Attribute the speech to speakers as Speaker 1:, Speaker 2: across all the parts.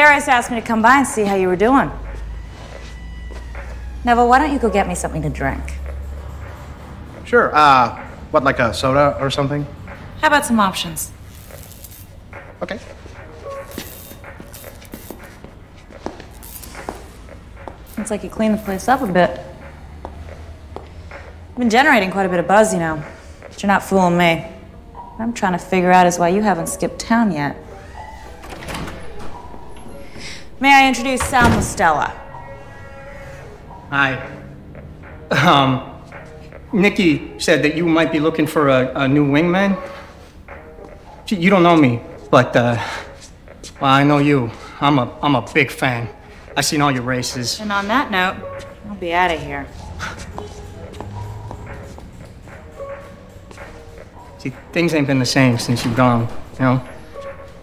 Speaker 1: Darius asked me to come by and see how you were doing. Neville, why don't you go get me something to drink?
Speaker 2: Sure. Uh, what, like a soda or something?
Speaker 1: How about some options?
Speaker 2: Okay.
Speaker 1: Looks like you cleaned the place up a bit. You've been generating quite a bit of buzz, you know. But you're not fooling me. What I'm trying to figure out is why you haven't skipped town yet. May I introduce Sal Mostella?
Speaker 3: Hi. Um, Nikki said that you might be looking for a, a new wingman. You don't know me, but, uh, well, I know you. I'm a, I'm a big fan. I've seen all your races.
Speaker 1: And on that note, I'll be out of here.
Speaker 3: See, things ain't been the same since you've gone, you know?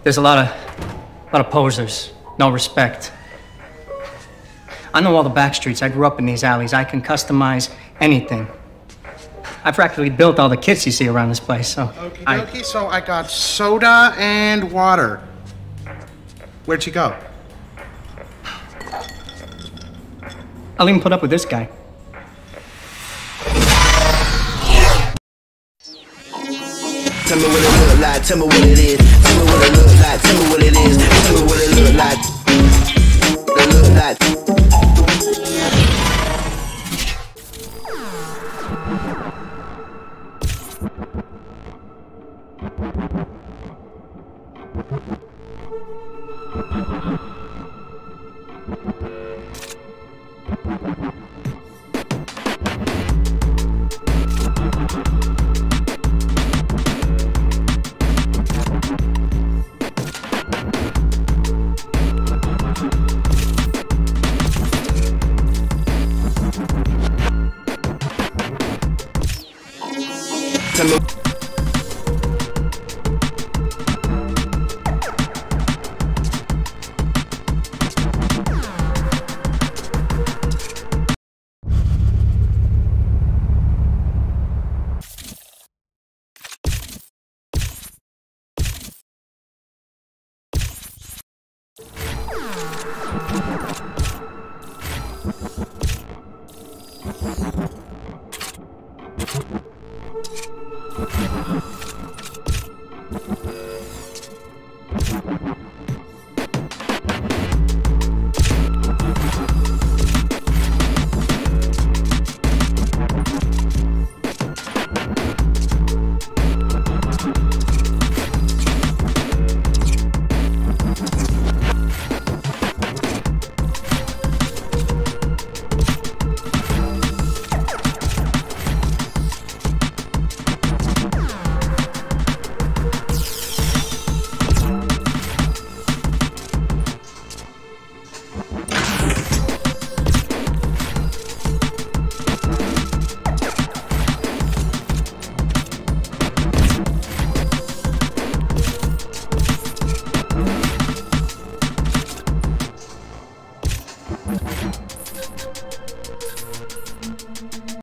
Speaker 3: There's a lot of, a lot of posers, no respect. I know all the back streets. I grew up in these alleys. I can customize anything. I've practically built all the kits you see around this place, so.
Speaker 2: Okie
Speaker 3: I-
Speaker 2: dokie, so I got soda and water. Where'd she go?
Speaker 3: I'll even put up with this guy.
Speaker 4: Tell me what it look like, tell me what it is. Tell me what it look like, tell me what it is. Tell me what it look like. It look like. Tell